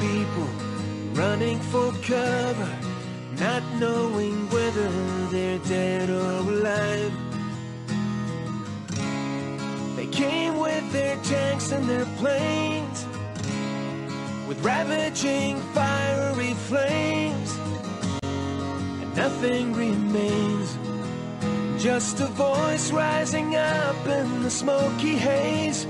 people running for cover, not knowing whether they're dead or alive. They came with their tanks and their planes, with ravaging fiery flames, and nothing remains. Just a voice rising up in the smoky haze.